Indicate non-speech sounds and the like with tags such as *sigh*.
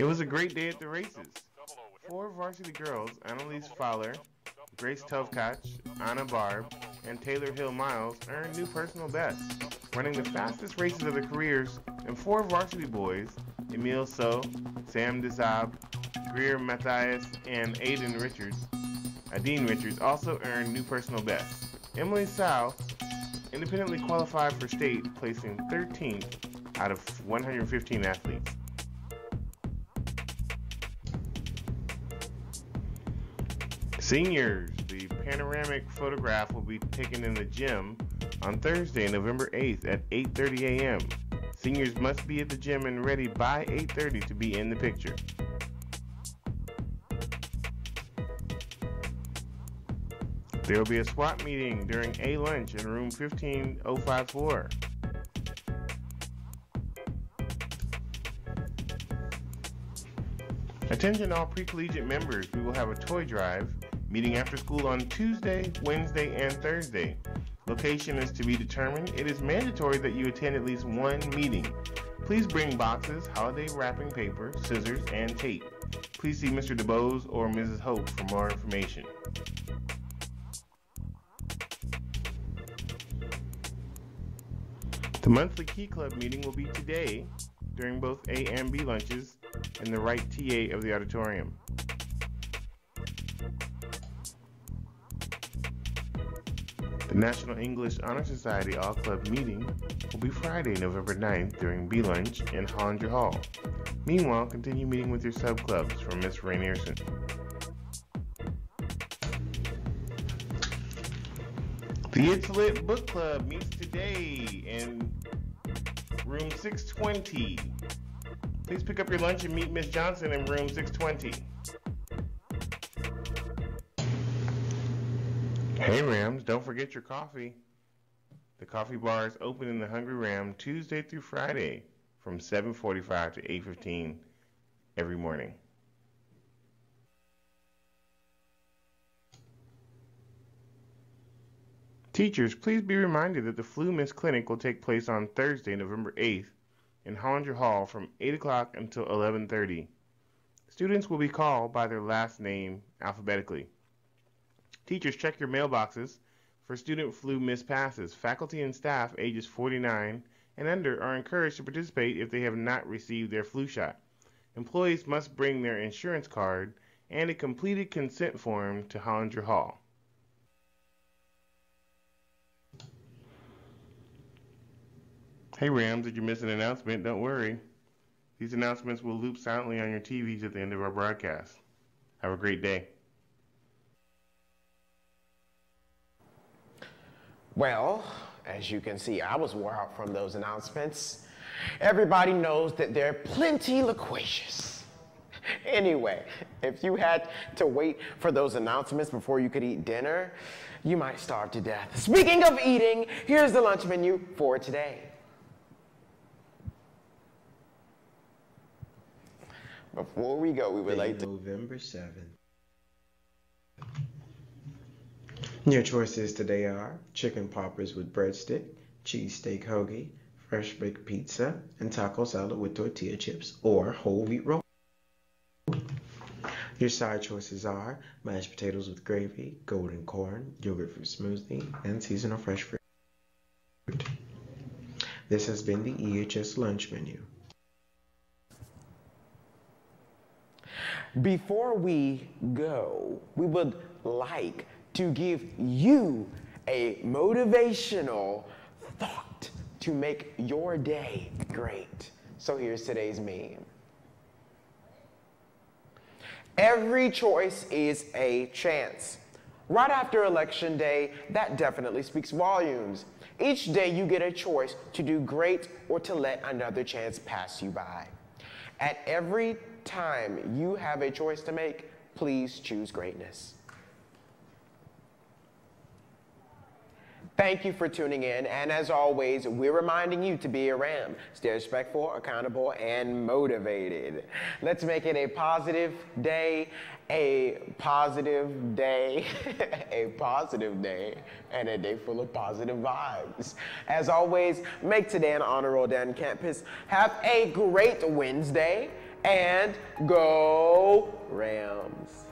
It was a great day at the races. Four varsity girls, Annalise Fowler, Grace Tovkach, Anna Barb, and Taylor Hill Miles earned new personal bests, running the fastest races of their careers, and four varsity boys, Emil So, Sam Dizab, Greer Matthias, and Aiden Richards, Adine Richards also earned new personal bests. Emily South independently qualified for state, placing 13th out of 115 athletes. Seniors, the panoramic photograph will be taken in the gym on Thursday, November 8th at 8:30 a.m. Seniors must be at the gym and ready by 8:30 to be in the picture. There will be a SWAT meeting during a lunch in room 15054. Attention all pre-collegiate members, we will have a toy drive meeting after school on Tuesday, Wednesday, and Thursday. Location is to be determined. It is mandatory that you attend at least one meeting. Please bring boxes, holiday wrapping paper, scissors, and tape. Please see Mr. DeBose or Mrs. Hope for more information. The monthly Key Club meeting will be today during both A and B lunches in the right TA of the auditorium. The National English Honor Society All Club meeting will be Friday, November 9th during B lunch in Hollinger Hall. Meanwhile, continue meeting with your sub clubs from Miss Rainierson. The It's Lit Book Club meets today in room 620. Please pick up your lunch and meet Miss Johnson in room 620. Hey Rams, don't forget your coffee. The coffee bar is open in the Hungry Ram Tuesday through Friday from 7:45 to 8:15 every morning. Teachers, please be reminded that the Flu Mist Clinic will take place on Thursday, November 8th in Hollinger Hall from 8 o'clock until 11.30. Students will be called by their last name alphabetically. Teachers, check your mailboxes for student flu mist passes. Faculty and staff ages 49 and under are encouraged to participate if they have not received their flu shot. Employees must bring their insurance card and a completed consent form to Hollinger Hall. Hey Rams, did you miss an announcement? Don't worry. These announcements will loop silently on your TVs at the end of our broadcast. Have a great day. Well, as you can see, I was wore out from those announcements. Everybody knows that they're plenty loquacious. *laughs* Anyway, if you had to wait for those announcements before you could eat dinner, you might starve to death. Speaking of eating, here's the lunch menu for today. Before we go, we would like to. November 7th. Your choices today are chicken poppers with breadstick, cheesesteak hoagie, fresh baked pizza, and taco salad with tortilla chips or whole wheat roll. Your side choices are mashed potatoes with gravy, golden corn, yogurt fruit smoothie, and seasonal fresh fruit. This has been the EHS lunch menu. Before we go, we would like to give you a motivational thought to make your day great. So here's today's meme. Every choice is a chance. Right after election day, that definitely speaks volumes. Each day you get a choice to do great or to let another chance pass you by. At every time you have a choice to make, please choose greatness. Thank you for tuning in, and as always, we're reminding you to be a Ram. Stay respectful, accountable, and motivated. Let's make it a positive day, a positive day, *laughs* a positive day, and a day full of positive vibes. As always, make today an honor roll down campus. Have a great Wednesday and go Rams.